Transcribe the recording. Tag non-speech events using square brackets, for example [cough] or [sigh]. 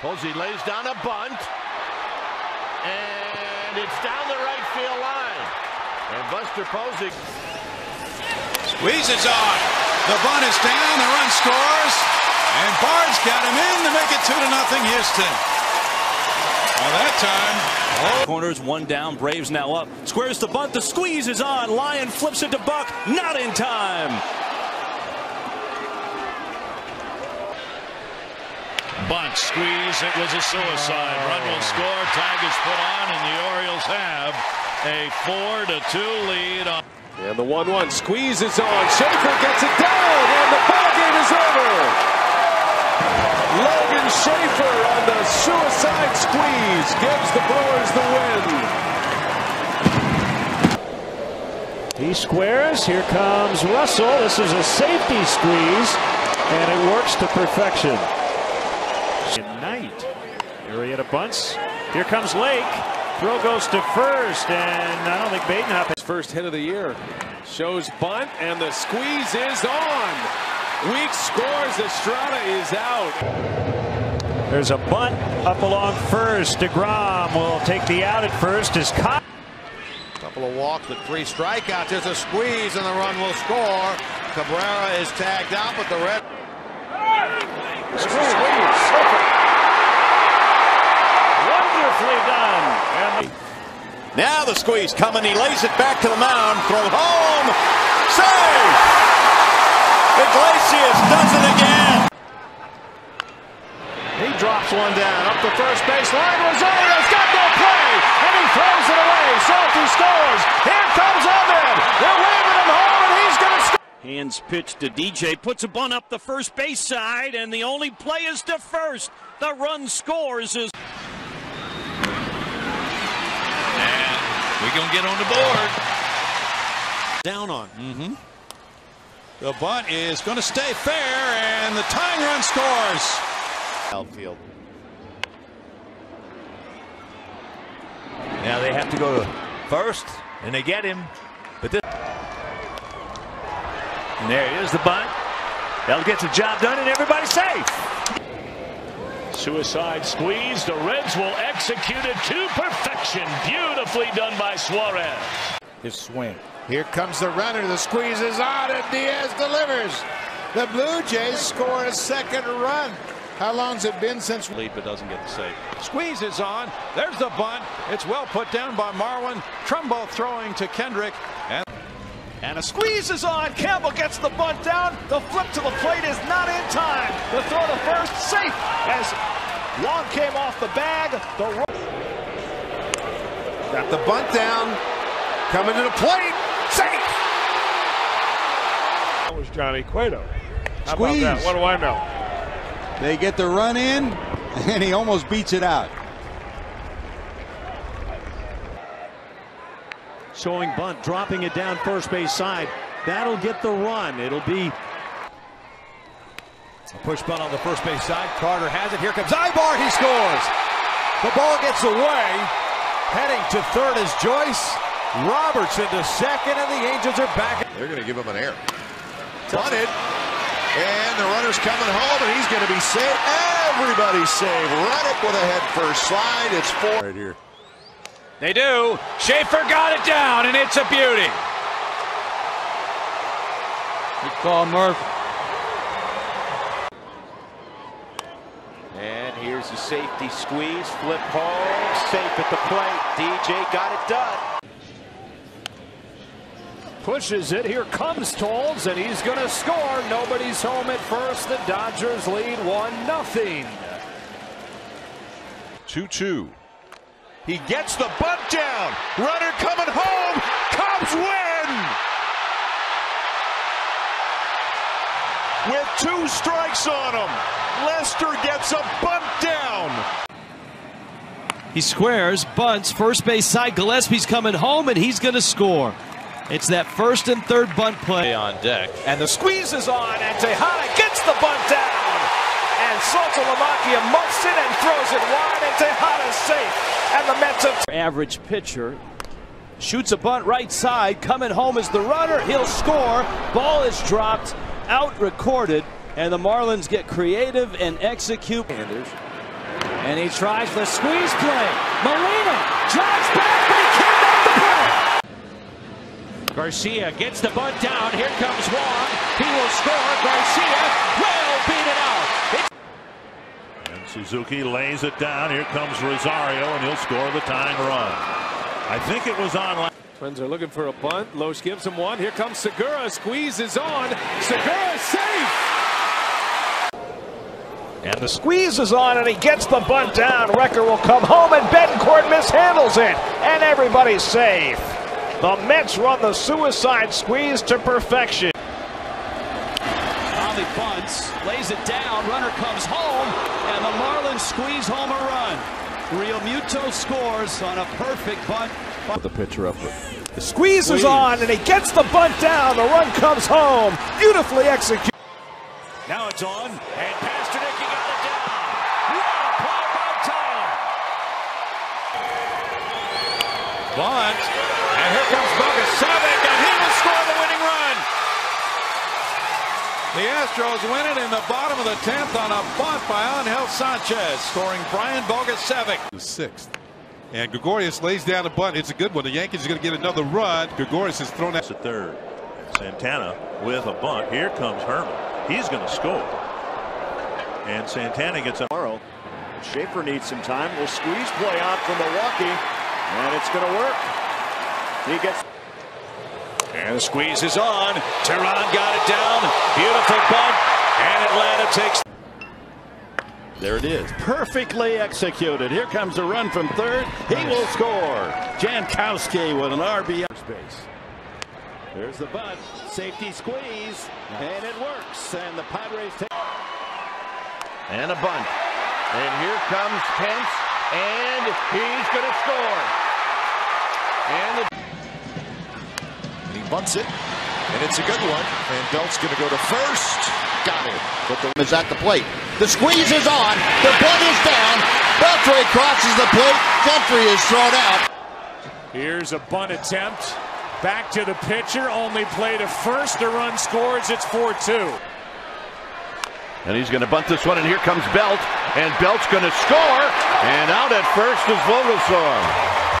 Posey lays down a bunt. And it's down the right field line. And Buster Posey squeezes on. The bunt is down. The run scores. And Bard's got him in to make it 2 to nothing Houston. Well, that time. Oh. Corners one down. Braves now up. Squares the bunt. The squeeze is on. Lyon flips it to Buck. Not in time. Bunt squeeze. It was a suicide. Run will oh. score. Tag is put on, and the Orioles have a four to two lead. On and the one-one squeeze is on. Schafer gets it down, and the ball game is over. Logan Schafer on the suicide squeeze gives the Brewers the win. He squares. Here comes Russell. This is a safety squeeze, and it works to perfection. Night. Arrieta bunts. Here comes Lake. Throw goes to first, and I don't think Badenhop his first hit of the year. Shows bunt, and the squeeze is on. Weeks scores. Estrada is out. There's a bunt up along first. DeGrom will take the out at first. Is caught. Couple of walks with three strikeouts. There's a squeeze, and the run will score. Cabrera is tagged out, but the red. Wonderfully done. And now the squeeze coming. He lays it back to the mound. Throw home. Save. Iglesias does it again. He drops one down up the first base line. Rosario's got no play, and he throws it away. Salty scores. Here comes Ahmed. They're waving him home, and he's going to score. Hands pitch to DJ, puts a bunt up the first base side, and the only play is to first. The run scores is. We're going to get on the board. Down on. Mm-hmm. The bunt is going to stay fair, and the tying run scores. Outfield. Now they have to go to first, and they get him. But this... And there is the bunt. That'll get the job done, and everybody's safe. Suicide squeeze. The Reds will execute it to perfection. Beautifully done by Suarez. His swing. Here comes the runner. The squeeze is on, and Diaz delivers. The Blue Jays score a second run. How long's it been since lead but doesn't get the save? Squeeze is on. There's the bunt. It's well put down by Marwin. Trumbo throwing to Kendrick. And and a squeeze is on. Campbell gets the bunt down. The flip to the plate is not in time. The throw to first, safe as Long came off the bag. The got the bunt down. Coming to the plate, safe. That was Johnny Cueto. How squeeze. about that? What do I know? They get the run in, [laughs] and he almost beats it out. Showing bunt, dropping it down first base side. That'll get the run. It'll be a push bunt on the first base side. Carter has it. Here comes Aybar. He scores. The ball gets away. Heading to third is Joyce. Robertson to second, and the Angels are back. They're going to give him an air. Bunted. And the runner's coming home, and he's going to be safe. Everybody's safe. Run Reddick with a head first slide. It's four. Right here. They do. Schafer got it down, and it's a beauty. Good call, Murph. And here's the safety squeeze. Flip home. Safe at the plate. DJ got it done. Pushes it. Here comes Toles, and he's going to score. Nobody's home at first. The Dodgers lead 1 nothing. 2 2. He gets the bunt down. Runner coming home. Cubs win. With two strikes on him, Lester gets a bunt down. He squares, bunts, first base side. Gillespie's coming home, and he's going to score. It's that first and third bunt play on deck. And the squeeze is on, and Tejada gets the bunt down. And Saltalamacchia muffs it and throws it wide, and Tejada's safe. And the Mets have average pitcher. Shoots a bunt right side. Coming home is the runner. He'll score. Ball is dropped. Out recorded. And the Marlins get creative and execute. Anders. And he tries the squeeze play. Molina drives back, but he can't make the play. Garcia gets the bunt down. Here comes Wong. He will score. Garcia will beat it out. It's And Suzuki lays it down. Here comes Rosario, and he'll score the tying run. I think it was on. Twins are looking for a bunt. Loesch gives him one. Here comes Segura. Squeeze is on. Segura safe. And the squeeze is on, and he gets the bunt down. Recker will come home, and Betancourt mishandles it, and everybody's safe. The Mets run the suicide squeeze to perfection. Conley bunts, lays it down, runner comes home, and the Marlins squeeze home a run. Realmuto scores on a perfect bunt. The pitcher up. The squeeze is on, and he gets the bunt down. The run comes home. Beautifully executed. Now it's on, and Pasternak, he got it down. What a play by Tyler. Bunt. And here comes Bogusevic, and he will score the winning run. The Astros win it in the bottom of the 10th on a bunt by Angel Sanchez, scoring Brian Bogusevic. The sixth. And Gregorius lays down a bunt. It's a good one. The Yankees are going to get another run. Gregorius is thrown out. At third. Santana with a bunt. Here comes Herman. He's going to score. And Santana gets a Tomorrow, Schafer needs some time. Will squeeze play out from Milwaukee, and it's going to work. He gets. And the squeeze is on. Teheran got it down. Beautiful bunt. And Atlanta takes. There it is. Perfectly executed. Here comes a run from third. He will score. Jankowski with an RBI. Base. There's the bunt. Safety squeeze. And it works. And the Padres take. And a bunt. And here comes Pence. And he's going to score. And the He bunts it, and it's a good one. And Belt's going to go to first. Got it. But the is at the plate. The squeeze is on. The bunt is down. Beltre crosses the plate. Gentry is thrown out. Here's a bunt attempt. Back to the pitcher. Only play to first. The run scores. It's 4-2. And he's going to bunt this one, and here comes Belt. And Belt's going to score. And out at first is Vogelsong.